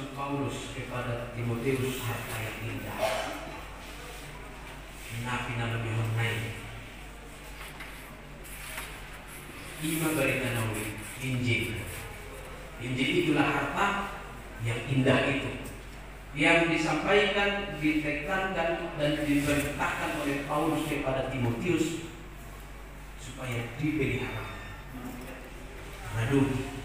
Rasul Paulus kepada Timoteus harta yang indah. Napi namanya Honai. Ima berita nawi Injil. Injil itulah harta yang indah itu yang disampaikan, ditekankan dan diberitakan oleh Paulus kepada Timotius supaya dipelihara. Aduh,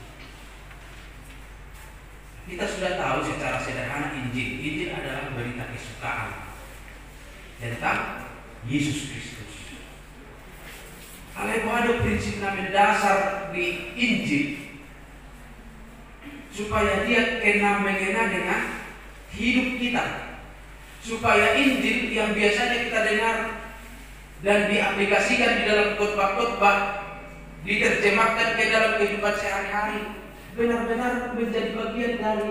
kita sudah tahu secara sederhana Injil. Injil adalah berita kesukaan tentang Yesus Kristus. Kalau ada prinsip nama dasar di Injil supaya dia kena mengena dengan hidup kita supaya Injil yang biasanya kita dengar dan diaplikasikan di dalam khotbah-khotbah diterjemahkan ke dalam kehidupan sehari-hari benar-benar menjadi bagian dari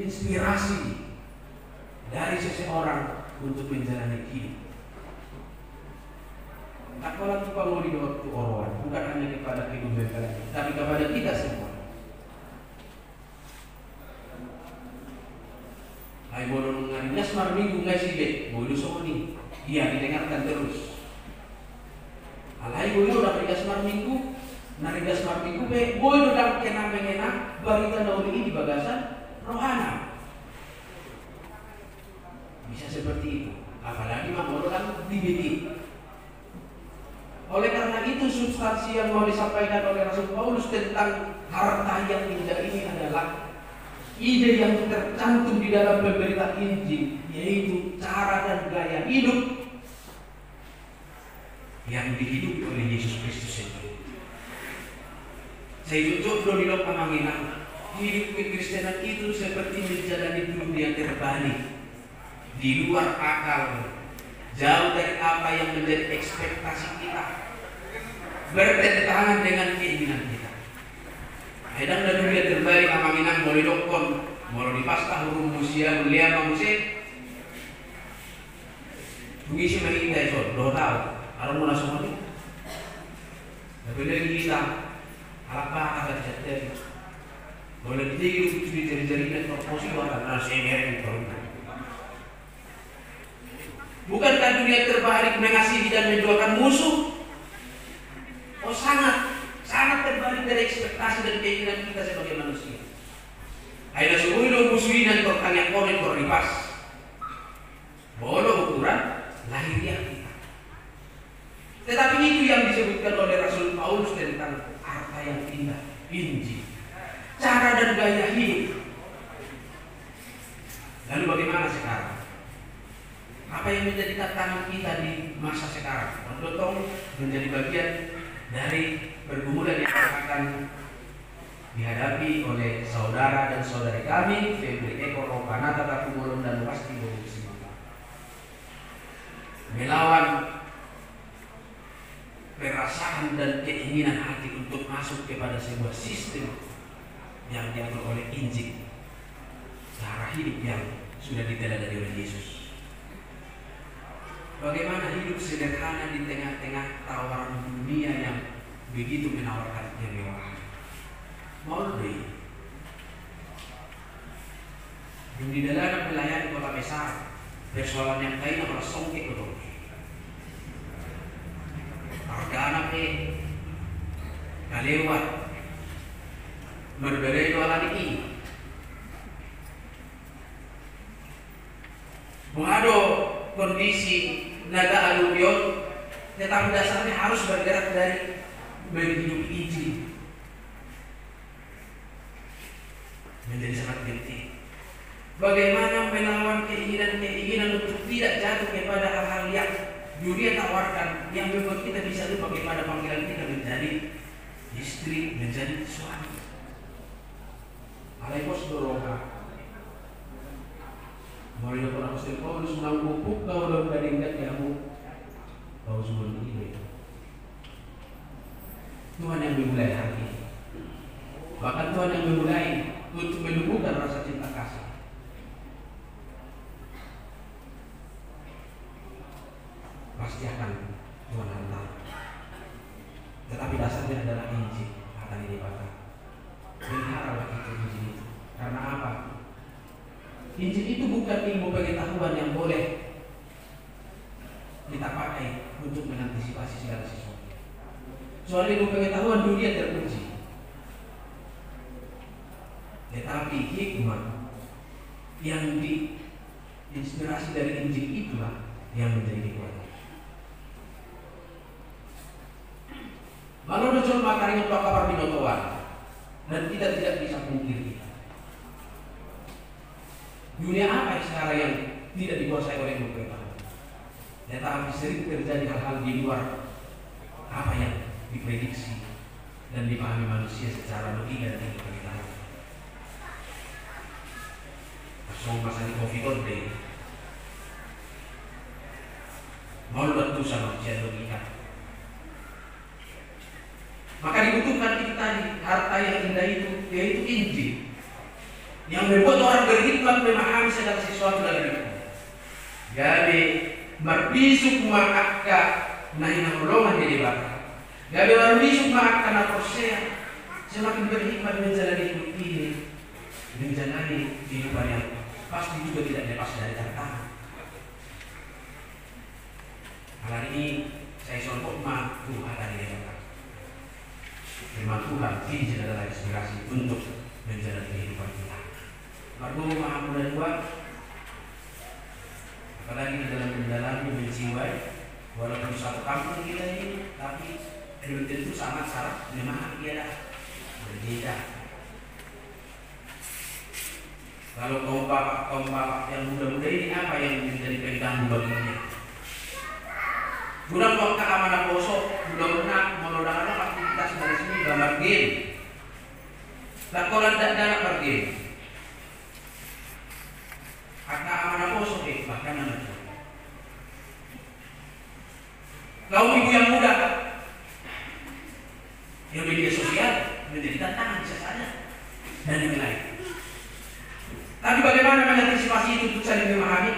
inspirasi dari seseorang untuk menjalani hidup. Kalah kita mau di waktu orang, bukan hanya kepada kehidupan kalian, tapi kepada kita semua. Ay bono nung ngarinas marminggu ngay si Bet, bono sa ni. Iya, didengarkan terus. Alay bono na rigas marminggu, narigas marminggu be, bono lang kena mengena, barita na uli di bagasan, rohana. Bisa seperti itu. Apalagi mamono kan dibiti. Oleh karena itu substansi yang mau disampaikan oleh Rasul Paulus tentang harta yang indah ini adalah ide yang tercantum di dalam pemberitaan Injil yaitu cara dan gaya hidup yang dihidupi oleh Yesus Kristus itu. Saya jujur dulu di pamanginan hidup kekristenan itu seperti menjalani dunia terbalik. Di luar akal. Jauh dari apa yang menjadi ekspektasi kita. Bertentangan dengan keinginan kita. Hedang dan dunia terbalik amanginan boleh dokon Mau dipastah huruf musia mulia manusia? Bugisi mahita itu dua Alam mula semua ini Tapi dari kita Apa akan jadi Boleh tinggi itu jari-jari dan proposi Wala nah saya merek itu Bukankah dunia terbalik mengasihi dan menjualkan musuh? Oh sangat, sangat terbalik dari ekspektasi dan keinginan kita sebagai manusia. Aina subuh musuhin dan pertanyaan konen korripas. Bolo ukuran lahiriah kita. Tetapi itu yang disebutkan oleh Rasul Paulus tentang yang indah, Injil. Cara dan gaya hidup. Lalu bagaimana sekarang? Apa yang menjadi tantangan kita di masa sekarang? Mendotong menjadi bagian dari pergumulan yang akan dihadapi oleh saudara dan saudari kami, Febri Eko Rokanata Kapumulun dan Wasti Bobusimata. Melawan perasaan dan keinginan hati masuk kepada sebuah sistem yang diatur oleh Injil, cara hidup yang sudah diteladani oleh Yesus. Bagaimana hidup sederhana di tengah-tengah tawaran dunia yang begitu menawarkan kemewahan. Maulwi yang di dalam melayani kota besar persoalan yang kain adalah songke ekonomi. Harga anak kalewat berbeda itu ala ini. Mengado kondisi naga aluvion tetapi dasarnya harus bergerak dari menghidupi Injil menjadi sangat penting. Bagaimana melawan keinginan-keinginan untuk tidak jatuh kepada hal-hal yang dunia tawarkan yang membuat kita bisa lupa kepada panggilan kita menjadi istri, menjadi suami. Alaikos doroha Mulai dapat apostol Paulus menangkupuk kau dalam kadingkat kamu kau semua ini. Tuhan yang memulai ini. Bahkan Tuhan yang memulai untuk menumbuhkan rasa cinta kasih. Pasti akan Tuhan hantar. Tetapi dasarnya adalah Injil akan Bapak. Peliharalah itu Injil itu. Karena apa? Injil itu bukan ilmu pengetahuan yang boleh kita pakai untuk mengantisipasi segala sesuatu. Soal ilmu pengetahuan dunia teruji. Tetapi hikmah yang diinspirasi dari Injil itulah yang menjadi hikmah. Muncul makanya untuk kabar binotoan dan kita tidak bisa mungkiri. Dunia apa sekarang yang tidak dikuasai oleh ilmu pengetahuan? Tetapi sering terjadi hal-hal di luar apa yang diprediksi dan dipahami manusia secara logika dan ilmu pengetahuan. Masuk masalah covid deh. Mau bantu sama manusia logika maka dibutuhkan itu tadi harta yang indah itu yaitu Injil yang membuat orang berhikmat memahami segala sesuatu dalam hidupnya. Jadi marbisuk makaka na inahulungan di dibaka. Gabi marbisuk makaka na prosea semakin berhikmat menjalani hidup ini menjalani kehidupan yang pasti juga tidak lepas dari tantangan. Hari ini saya sombong mah Tuhan dari Tuhan firman Tuhan Injil adalah inspirasi untuk menjalani kehidupan kita. Lalu maha dan dua apalagi di dalam mendalami menjiwai walaupun kita ini tapi belum tentu sama cara memahami dia berbeda. Kalau kaum bapak kaum bapak yang muda-muda ini apa yang menjadi pengganggu baginya Bulan waktu keamanan bosok, bulan nak menodang aktivitas dari sini gambar game. Kalau tidak ada pergi. Kata amanah bosok eh, bahkan anak Kau ibu yang muda, yang media sosial menjadi tantangan bisa saja dan yang lain. Tapi bagaimana mengantisipasi itu untuk saling memahami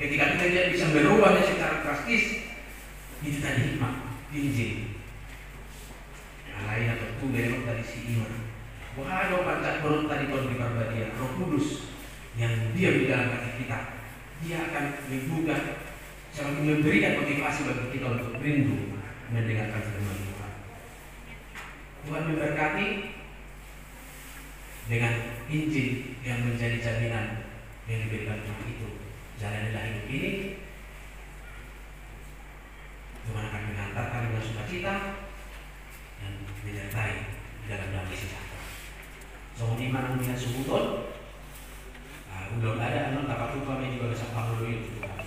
ketika kita tidak bisa merubahnya secara drastis itu tadi hikmah Injil lain atau tu belok dari si iman wah ada pancak turun tadi kalau di Barbadia Roh Kudus yang diam di dalam hati kita dia akan membuka semakin memberikan motivasi bagi kita untuk rindu mendengarkan firman Tuhan. Tuhan memberkati dengan Injil yang menjadi jaminan yang diberikan Tuhan itu. Jalanilah hidup ini Tuhan akan mengantarkan dengan sukacita dan menyertai di dalam damai sejahtera. So di mana punya subuton, nah, udah ada anak dapat lupa juga bisa panggul itu Tuhan.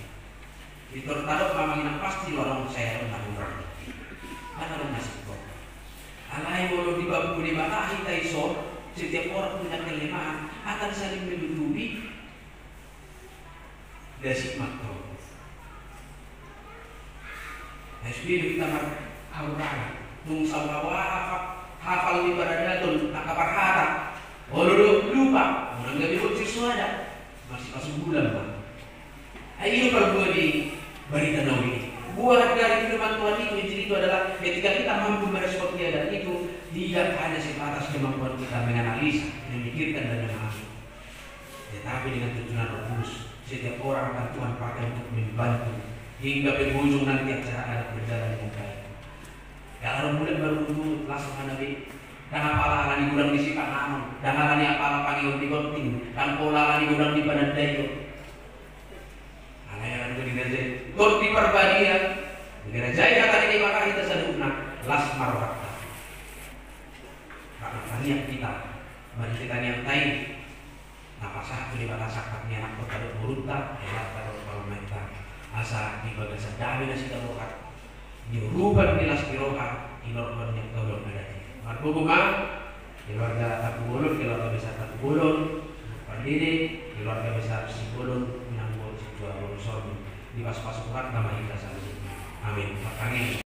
Itu taruh memang yang pasti orang saya rendah orang. Mana orang nasib kok. Alai bolo di bangku di mana kita iso setiap orang punya kelemahan. Akan saling menutupi. Dari hikmat SB kita Al-Quran nung sambawa hafal hafal di baradadon nakaparhara oh lu lupa. Orang gak bisa ada. Masih pas bulan pak. Ayo gue di berita nawi buat dari firman Tuhan itu Injil itu adalah ketika kita mampu merespon dan itu tidak hanya sebatas kemampuan kita menganalisa, memikirkan dan memahami. Tetapi dengan tujuan Roh Kudus, setiap orang akan Tuhan pakai untuk membantu hingga penghujung nanti acara adat berjalan dengan baik. Kalau bulan baru dulu langsung nabi dan apalah di gudang di sipak namun dan alani apalah panggil di gonting dan pola di gudang di badan dayo. Alaya juga di gaje. Got di perbadia. Kali di maka kita sadukna las marwata. Banyak kita. Kita yang lain. Apa satu di batas sakatnya anak kota berurut helat kalau kalau mereka asa di bagasan dami na sita rohat diuruban nila sa piroha inorban niya tolong na dati magbubuka keluarga takbulon keluarga besar takbulon pandiri keluarga besar sibulon minanggo si tua di pas-pas urat nama kita sa amin. Makangin